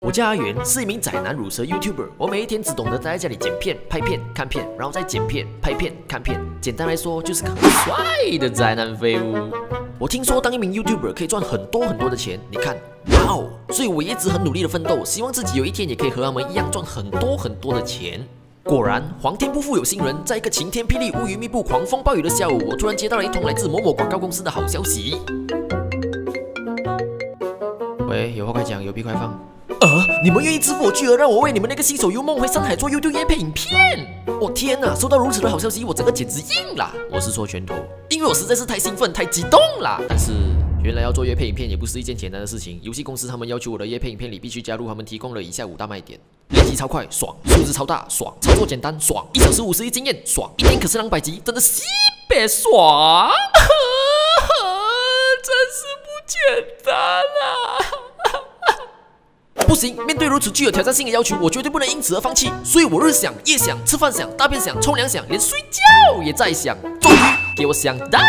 我叫阿元，是一名宅男乳蛇 YouTuber。我每一天只懂得待在家里剪片、拍片、看片，然后再剪片、拍片、看片。简单来说，就是个很帅的宅男废物。我听说当一名 YouTuber 可以赚很多很多的钱，你看，哇哦！所以我一直很努力的奋斗，希望自己有一天也可以和他们一样赚很多很多的钱。果然，皇天不负有心人，在一个晴天霹雳、乌云密布、狂风暴雨的下午，我突然接到了一通来自某某广告公司的好消息。喂，有话快讲，有屁快放。呃，你们愿意支付我巨额，让我为你们那个新手幽梦回上海做 YouTube 夜配影片？我天哪，收到如此的好消息，我整个简直硬了。我是说全图，因为我实在是太兴奋、太激动了。但是，原来要做夜配影片也不是一件简单的事情。游戏公司他们要求我的夜配影片里必须加入他们提供了以下五大卖点：连击超快，爽；数字超大，爽；操作简单，爽；一小时五十亿经验，爽；一天可是两百级，真的西北爽，真是不简单啊！不行，面对如此具有挑战性的要求，我绝对不能因此而放弃。所以我日想、夜想、吃饭想、大便想、冲凉想，连睡觉也在想。终于给我想到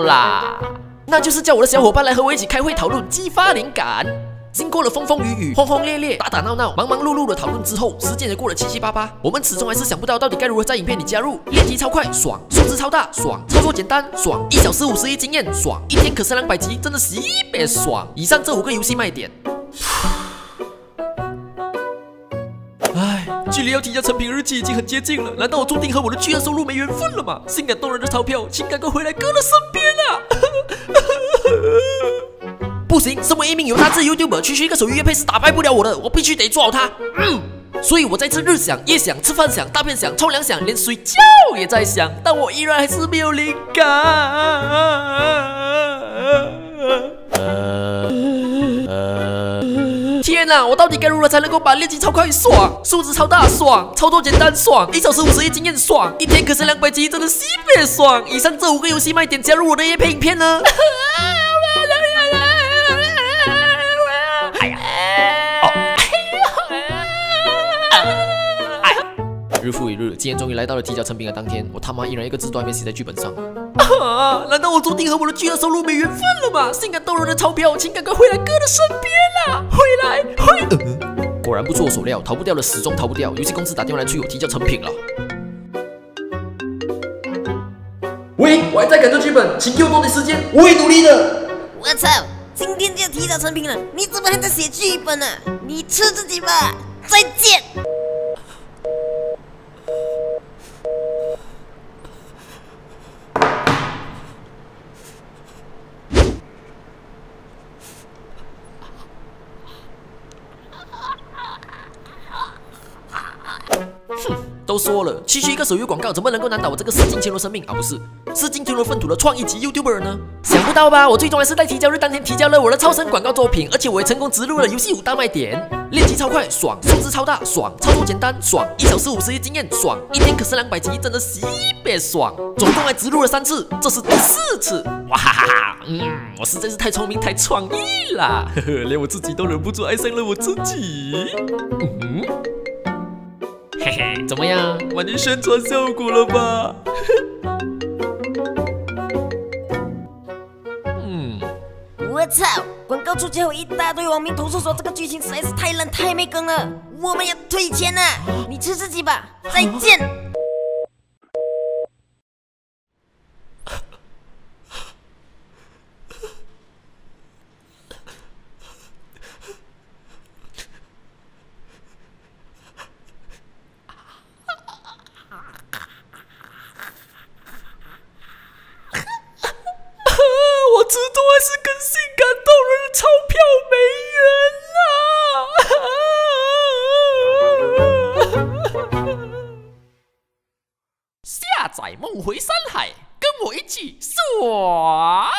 啦，那就是叫我的小伙伴来和我一起开会讨论，激发灵感。经过了风风雨雨、轰轰烈烈、打打闹闹、忙忙碌碌的讨论之后，时间也过了七七八八，我们始终还是想不到到底该如何在影片里加入练级超快爽、数字超大爽、操作简单爽、一小时五十亿经验爽、一天可升两百级，真的特别爽。以上这五个游戏卖点。距离要提交成品日期已经很接近了，难道我注定和我的巨额收入没缘分了吗？性感动人的钞票，请赶快回来哥的身边啊！不行，身为一名有大志 YouTuber，区区一个手语乐配是打败不了我的，我必须得做好它。嗯，所以我在这日想、夜想、吃饭想、大便想、冲凉想，连睡觉也在想，但我依然还是没有灵感。天哪！我到底该如何才能够把练级超快爽、数值超大爽、操作简单爽、一小时五十亿经验爽、一天可是两百级真的西北爽？以上这五个游戏卖点加入我的夜配影片呢？今天终于来到了提交成品的当天，我他妈依然一个字都还没写在剧本上。啊！难道我注定和我的巨额收入没缘分了吗？性感动人的钞票，请赶快回来哥的身边啦！回来，回！果然不出我所料，逃不掉的始终逃不掉。游戏公司打电话来催我提交成品了。喂，我还在赶着剧本，请给我多点时间，我会努力的。我操！今天就要提交成品了，你怎么还在写剧本呢？你吃自己吧！再见。都说了，区区一个手游广告，怎么能够难倒我这个视金天罗生命啊？不是，视金天罗粪土的创意级 YouTuber 呢？想不到吧？我最终还是在提交日当天提交了我的超神广告作品，而且我也成功植入了游戏五大卖点：练级超快爽，数字超大爽，操作简单爽，一小时五十亿经验爽，一天可是两百级，真的西别爽！总共还植入了三次，这是第四次，哇哈哈！嗯，我实在是太聪明太创意了，呵呵，连我自己都忍不住爱上了我自己。嗯。嘿嘿，怎么样？完成宣传效果了吧？嗯，我操！广告出去后，一大堆网民投诉说这个剧情实在是太烂太没梗了，我们要退钱了，你吃自己吧，再见。载梦回山海，跟我一起耍。